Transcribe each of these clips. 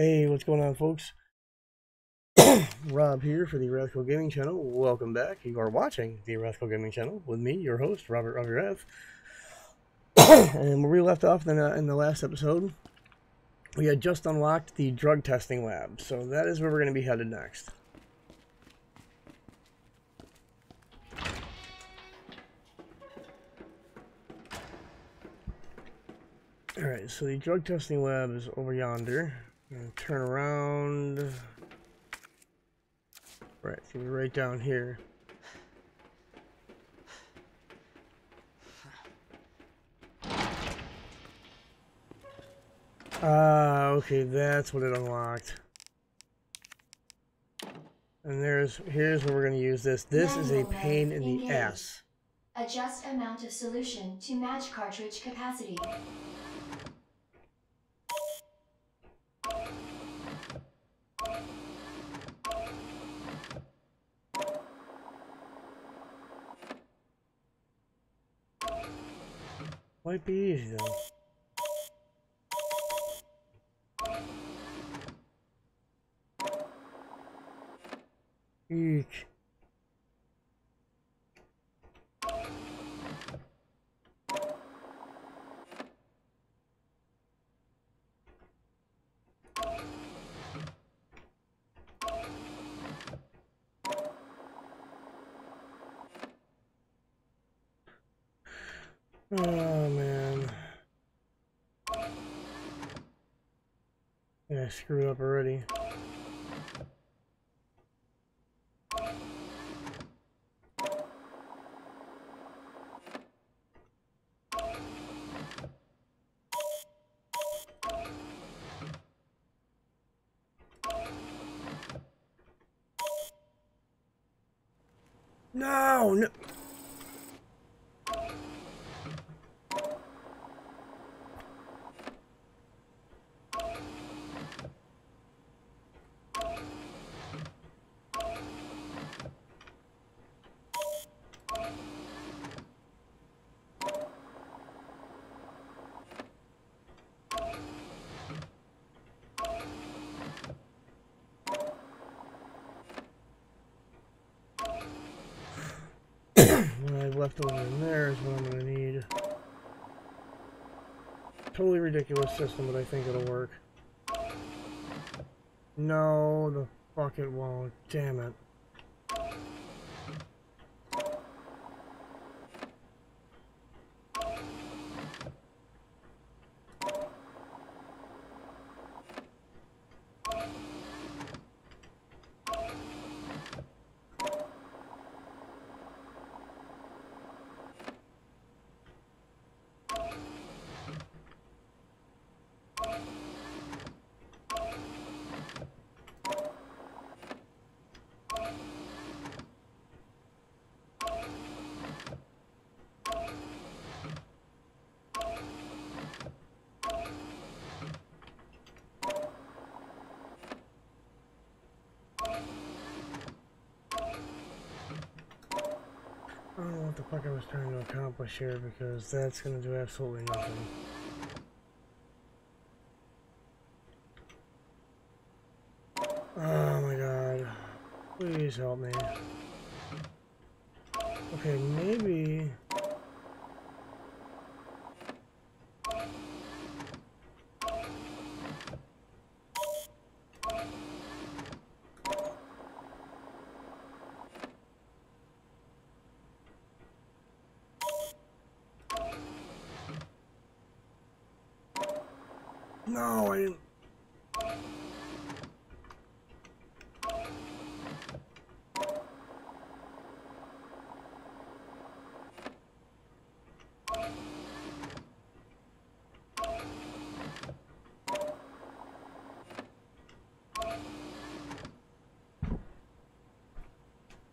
Hey, what's going on, folks? Rob here for the Rathco Gaming Channel. Welcome back. You are watching the Rathco Gaming Channel with me, your host, Robert Robbie and where we left off in the, in the last episode, we had just unlocked the drug testing lab. So that is where we're going to be headed next. Alright, so the drug testing lab is over yonder. Turn around. Right, so we're right down here. Ah, uh, okay, that's what it unlocked. And there's here's where we're gonna use this. This is a pain in the ass. Adjust amount of solution to match cartridge capacity. Might be easy though. Eek. Oh man. Yeah, I screwed up already. No, no. Left over in there is what I'm going to need. Totally ridiculous system, but I think it'll work. No, the fuck it won't. Damn it. I don't know what the fuck I was trying to accomplish here because that's going to do absolutely nothing. Oh my god. Please help me. Okay, maybe... No, I didn't.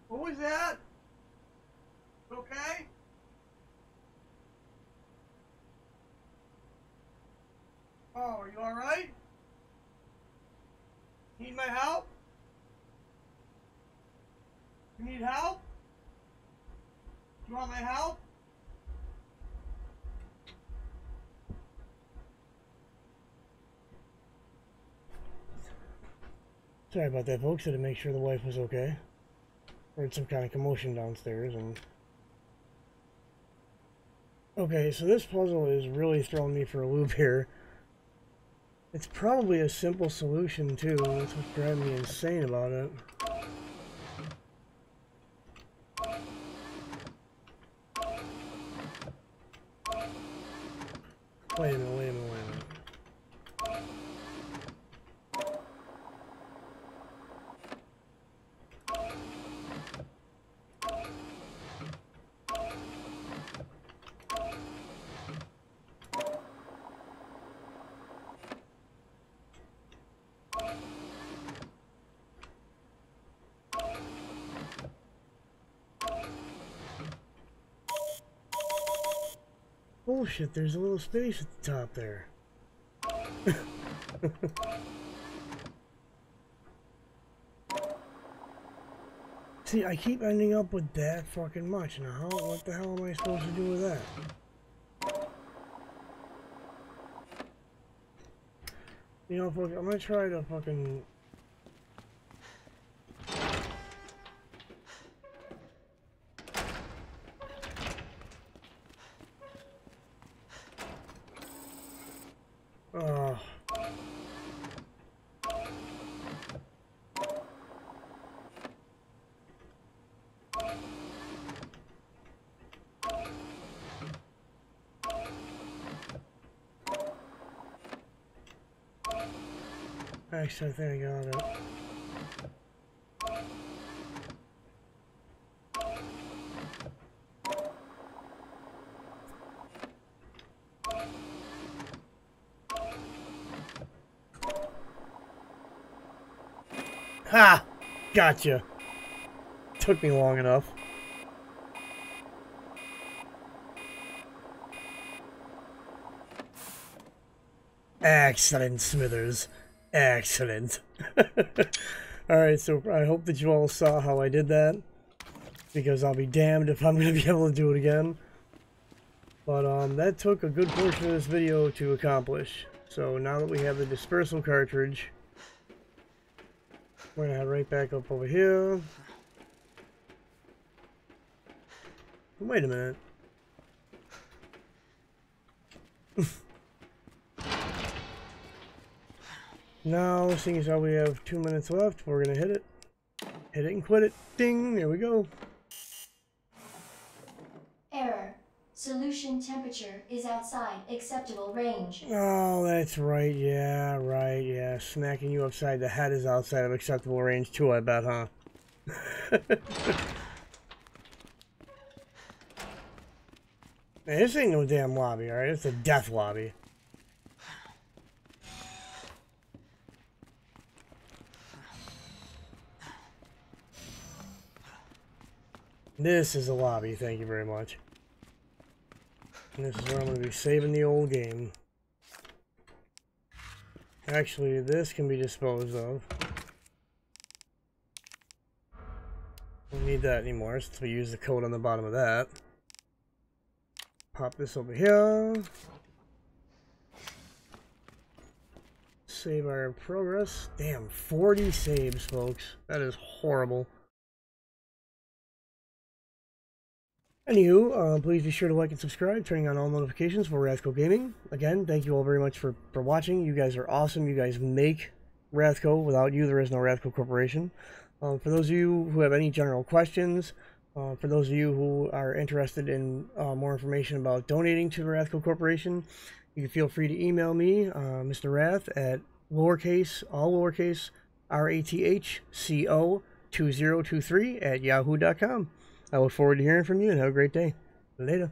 What was that? Okay? Oh, are you alright? Need my help? You need help? You want my help? Sorry about that, folks. I Had to make sure the wife was okay. Heard some kind of commotion downstairs and... Okay, so this puzzle is really throwing me for a loop here. It's probably a simple solution, too. That's what's driving me insane about it. Wait a minute, wait a minute, Oh, minute. Bullshit, there's a little space at the top there. See, I keep ending up with that fucking much. Now, how, what the hell am I supposed to do with that? You know, I'm gonna try to fucking... Oh. Actually, I think I got it. Ha! Gotcha. Took me long enough. Excellent, Smithers. Excellent. Alright, so I hope that you all saw how I did that. Because I'll be damned if I'm going to be able to do it again. But um, that took a good portion of this video to accomplish. So now that we have the dispersal cartridge, we're gonna head right back up over here. Wait a minute. now, seeing as how we have two minutes left, we're gonna hit it. Hit it and quit it. Ding! There we go. Error. Solution temperature is outside acceptable range. Oh, that's right. Yeah, right. Yeah, smacking you upside the head is outside of acceptable range too. I bet, huh? Man, this ain't no damn lobby, alright? It's a death lobby. This is a lobby, thank you very much. And this is where I'm going to be saving the old game. Actually, this can be disposed of. Don't need that anymore since we use the code on the bottom of that. Pop this over here. Save our progress. Damn, 40 saves, folks. That is horrible. Anywho, uh, please be sure to like and subscribe, turning on all notifications for Rathco Gaming. Again, thank you all very much for, for watching. You guys are awesome. You guys make Rathco. Without you, there is no Rathco Corporation. Um, for those of you who have any general questions, uh, for those of you who are interested in uh, more information about donating to the Rathco Corporation, you can feel free to email me, uh, Mr. Rath, at lowercase, all lowercase, R-A-T-H-C-O 2023 at yahoo.com. I look forward to hearing from you and have a great day. Later.